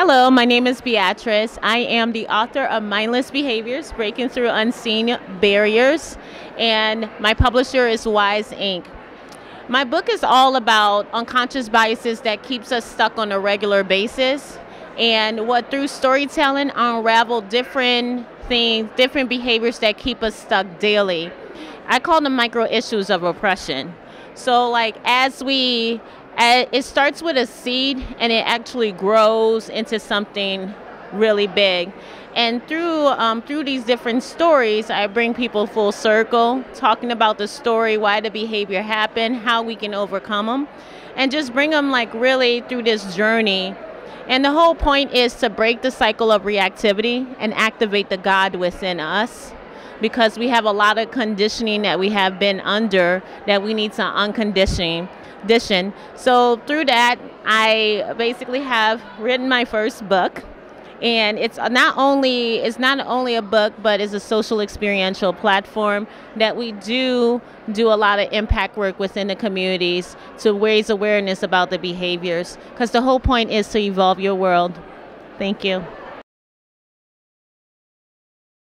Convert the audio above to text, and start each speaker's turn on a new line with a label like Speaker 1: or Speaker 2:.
Speaker 1: Hello, my name is Beatrice. I am the author of Mindless Behaviors Breaking Through Unseen Barriers, and my publisher is Wise Ink. My book is all about unconscious biases that keeps us stuck on a regular basis and what through storytelling unravel different things, different behaviors that keep us stuck daily. I call them micro issues of oppression. So like as we it starts with a seed and it actually grows into something really big. And through um, through these different stories, I bring people full circle, talking about the story, why the behavior happened, how we can overcome them, and just bring them like really through this journey. And the whole point is to break the cycle of reactivity and activate the God within us because we have a lot of conditioning that we have been under that we need to uncondition edition. So through that, I basically have written my first book, and it's not only it's not only a book, but it's a social experiential platform that we do do a lot of impact work within the communities to raise awareness about the behaviors. Because the whole point is to evolve your world. Thank you.